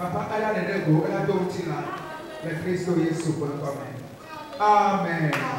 ala de nego, ala do tina. Le Cristo Yesu kwa Amen.